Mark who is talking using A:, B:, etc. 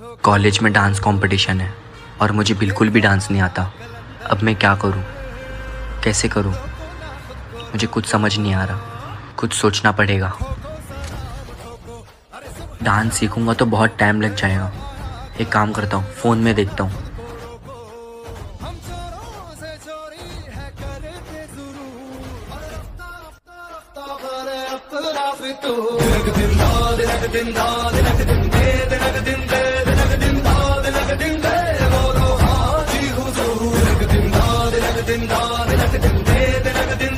A: College में dance competition है और मुझे बिल्कुल भी डांस नहीं आता। अब मैं क्या करूँ? कैसे करूँ? मुझे कुछ समझ नहीं आ रहा। कुछ सोचना पड़ेगा। डांस सीखूँगा तो बहुत टाइम लग जाएगा। एक काम करता हूँ, फ़ोन में देखता हूँ।
B: दिन दिन दिन रात दिन दे दिन दिन